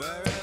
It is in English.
Wherever